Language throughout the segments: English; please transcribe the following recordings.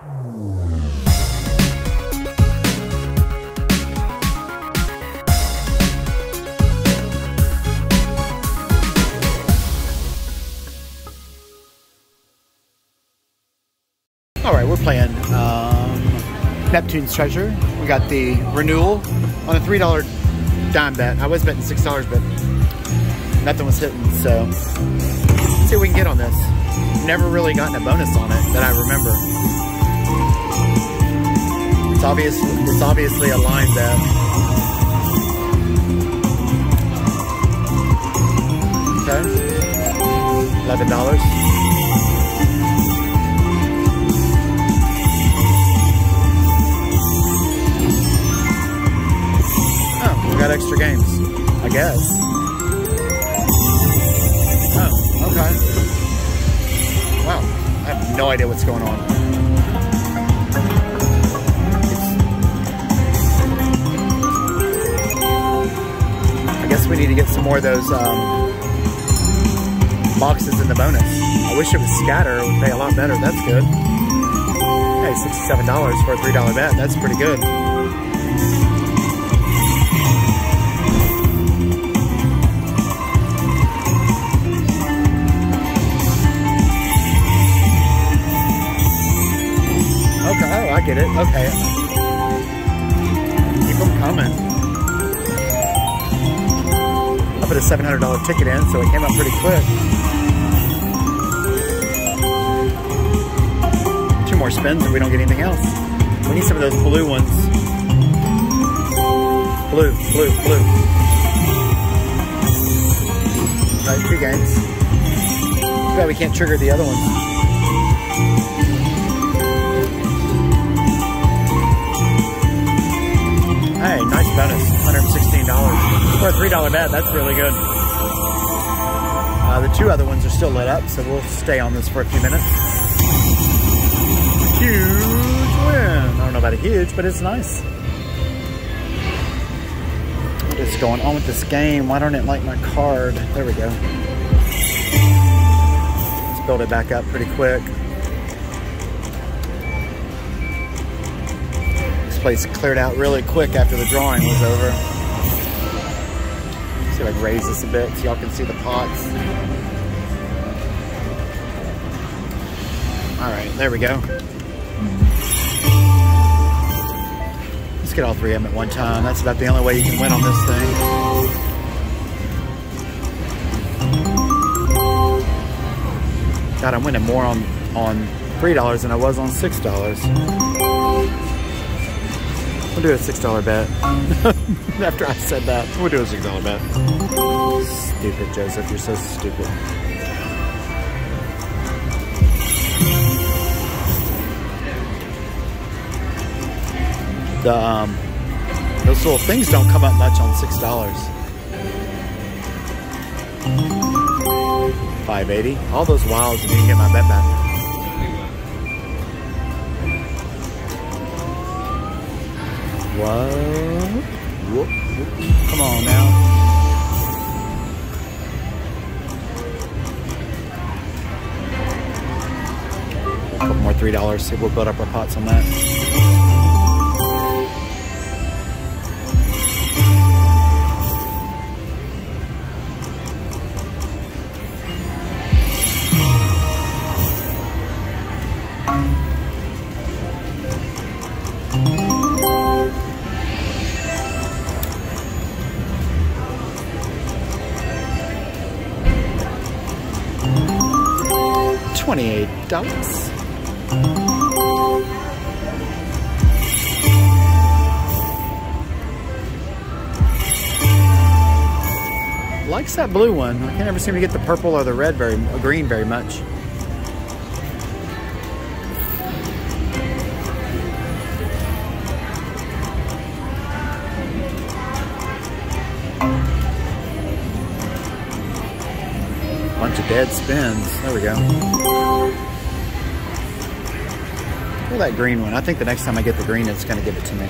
All right, we're playing um, Nefturi's Treasure. We got the renewal on a three dollar dime bet. I was betting six dollars, but nothing was hitting. So let's see what we can get on this. Never really gotten a bonus on it that I remember. It's obvious. It's obviously a line there. Okay, eleven dollars. Oh, we got extra games, I guess. Oh, okay. Wow, I have no idea what's going on. We need to get some more of those um, boxes in the bonus. I wish it was scatter. It would pay a lot better. That's good. Hey, $67 for a $3 bet. That's pretty good. Okay, oh, I get it. Okay. A $700 ticket in, so it came up pretty quick. Two more spins and we don't get anything else. We need some of those blue ones. Blue, blue, blue. Right, two games. Too bad we can't trigger the other ones. Hey, nice bonus, $116. For a $3 bet, that's really good. Uh, the two other ones are still lit up, so we'll stay on this for a few minutes. Huge win. I don't know about a huge, but it's nice. What is going on with this game? Why don't it like my card? There we go. Let's build it back up pretty quick. This place cleared out really quick after the drawing was over. See if I can raise this a bit so y'all can see the pots. All right, there we go. Let's get all three of them at one time. That's about the only way you can win on this thing. God, I'm winning more on, on $3 than I was on $6. We'll do a $6 bet. After I said that, we'll do a $6 bet. Stupid, Joseph. You're so stupid. The, um, those little things don't come up much on $6. 580. All those wilds and you can get my bet back. What? Whoop, whoop. Come on now. A couple more three dollars. See if we'll build up our pots on that. Likes that blue one. I can't ever seem to get the purple or the red very, or green very much. Bunch of dead spins. There we go. Look at that green one. I think the next time I get the green, it's going to give it to me.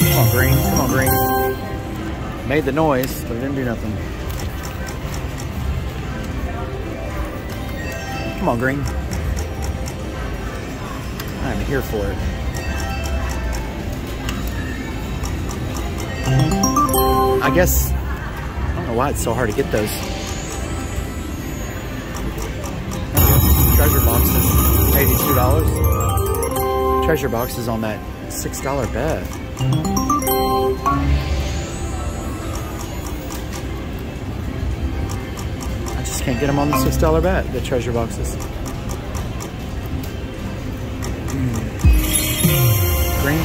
Come on, green. Come on, green. Made the noise, but it didn't do nothing. Come on, Green. I'm here for it. I guess, I don't know why it's so hard to get those. Treasure boxes, $82. Treasure boxes on that $6 bet. Can't get them on the $6 bet, the treasure boxes. Mm. Green.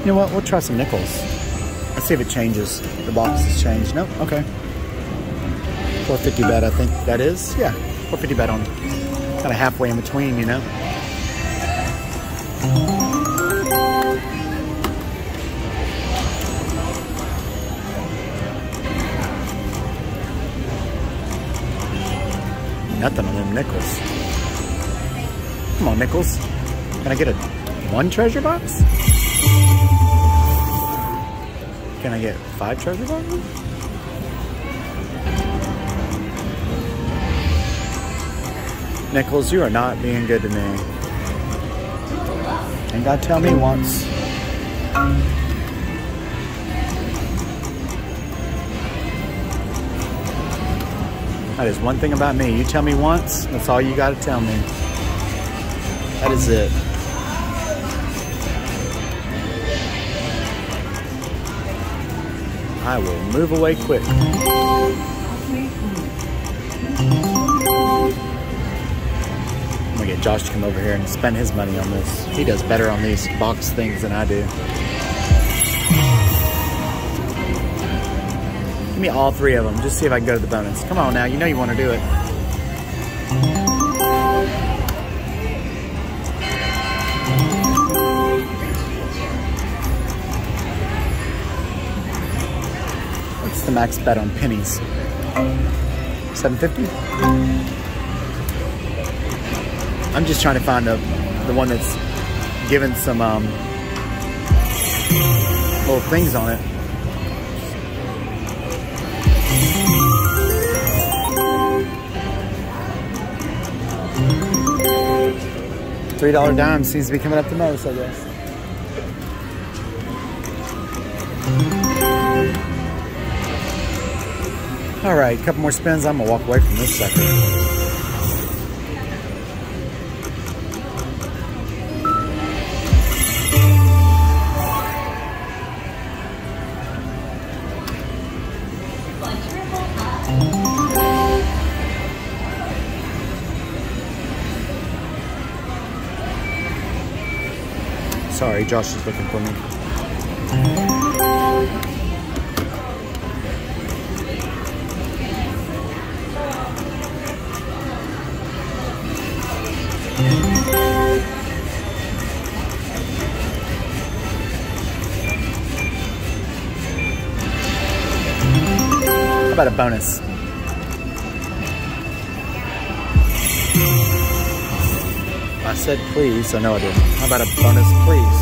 You know what? We'll try some nickels. Let's see if it changes. The box has changed. Nope. Okay. 450 bet, I think that is. Yeah, 450 bet on kind of halfway in between, you know. Nothing on them nickels. Come on, nickels. Can I get a one treasure box? Can I get five treasure boxes? Nickels, you are not being good to me. And gotta tell me once. That is one thing about me. You tell me once, that's all you gotta tell me. That is it. I will move away quick. I'm gonna get Josh to come over here and spend his money on this. He does better on these box things than I do. Give me all three of them, just see if I can go to the bonus. Come on now, you know you want to do it. What's the max bet on pennies? 750? I'm just trying to find a, the one that's given some um, little things on it. Three dollar dime seems to be coming up the most, I guess. All right, a couple more spins. I'm gonna walk away from this sucker. Sorry, Josh is looking for me. How about a bonus? Said please, so no I didn't. How about a bonus please?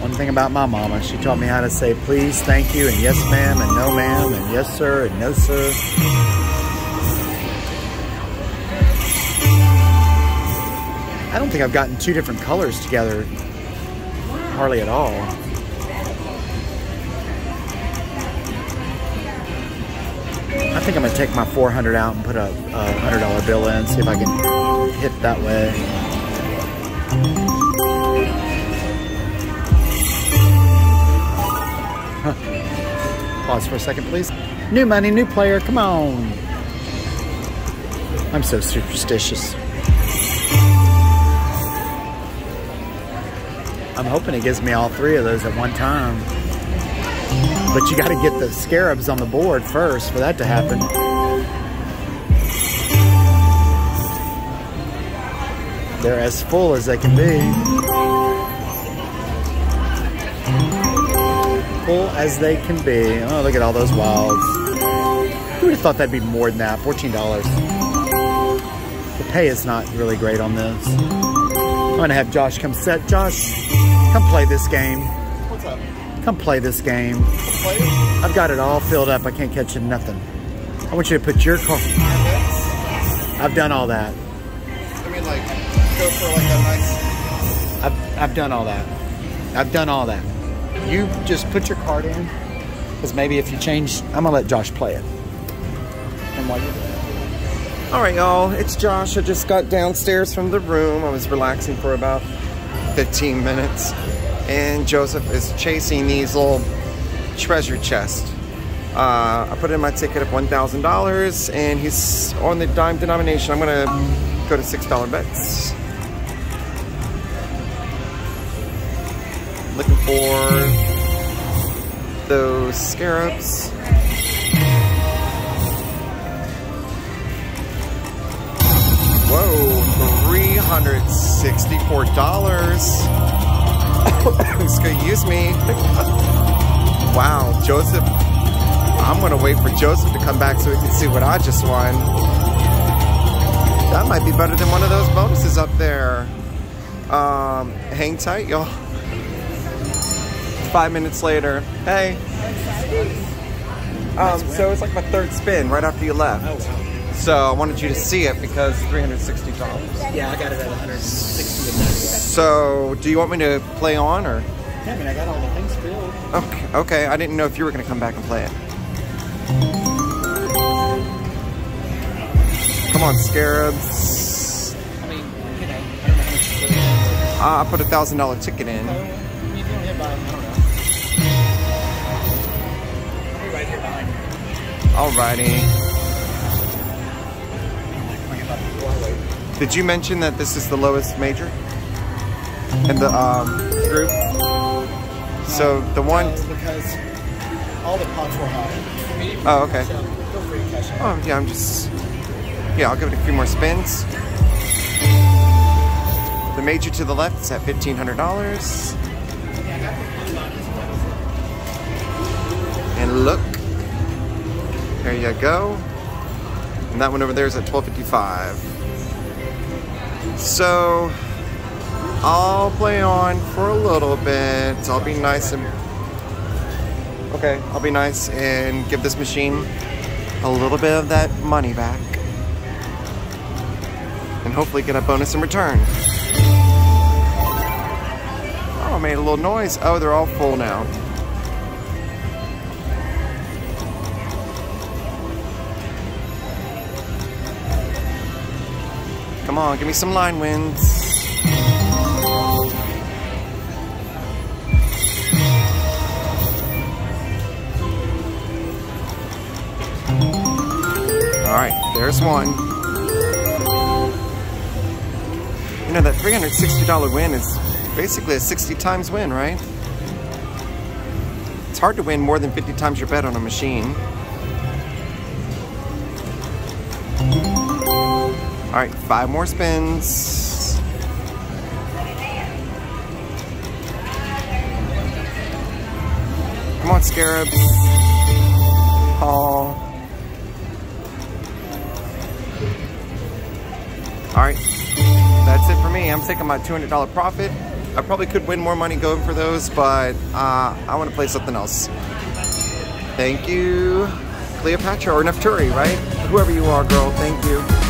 One thing about my mama, she taught me how to say please, thank you, and yes ma'am, and no ma'am, and yes sir, and no sir. I don't think I've gotten two different colors together hardly at all. Think I'm gonna take my 400 out and put a, a $100 bill in, see if I can hit that way. Pause for a second, please. New money, new player, come on. I'm so superstitious. I'm hoping it gives me all three of those at one time. But you got to get the scarabs on the board first for that to happen. They're as full as they can be. Full as they can be. Oh, look at all those wilds. Who would have thought that'd be more than that? $14. The pay is not really great on this. I'm gonna have Josh come set. Josh, come play this game. What's up? Come play this game. Play? I've got it all filled up. I can't catch you nothing. I want you to put your car. I've done all that. I mean, like, go for like a nice. I've, I've done all that. I've done all that. You just put your card in. Because maybe if you change, I'm gonna let Josh play it. And while you're it, All right, y'all. It's Josh. I just got downstairs from the room. I was relaxing for about 15 minutes, and Joseph is chasing these little treasure chests. Uh, I put in my ticket of $1,000, and he's on the dime denomination. I'm gonna go to $6 bets. Looking for those scarabs. Whoa, $364. Excuse me. wow, Joseph. I'm gonna wait for Joseph to come back so we can see what I just won. That might be better than one of those bonuses up there. Um, hang tight, y'all. Five minutes later. Hey. Um, so it's like my third spin right after you left. So I wanted you to see it because $360. Yeah, I got it at 160 So do you want me to play on or? Yeah, I mean, I got all the things filled. Okay, okay. I didn't know if you were gonna come back and play it. Come on, scarabs. I mean, you know, I don't know how much you put. Uh, I put a thousand dollar ticket in. I Did you mention that this is the lowest major in the um, group? So the one No, because all the pots were high. Oh, okay. So feel free to cash. Oh, yeah, I'm just. Yeah, I'll give it a few more spins. The major to the left is at $1,500. And look. There you go. And that one over there is at 1255. So, I'll play on for a little bit. I'll be nice and. Okay, I'll be nice and give this machine a little bit of that money back. And hopefully get a bonus in return. Oh, I made a little noise. Oh, they're all full now. Come on, give me some line wins. All right, there's one. You know, that $360 win is basically a 60 times win, right? It's hard to win more than 50 times your bet on a machine. All right, five more spins. Come on, scarabs. Oh. All right, that's it for me. I'm taking my $200 profit. I probably could win more money going for those, but uh, I want to play something else. Thank you, Cleopatra or Nefturi, right? Whoever you are, girl. Thank you.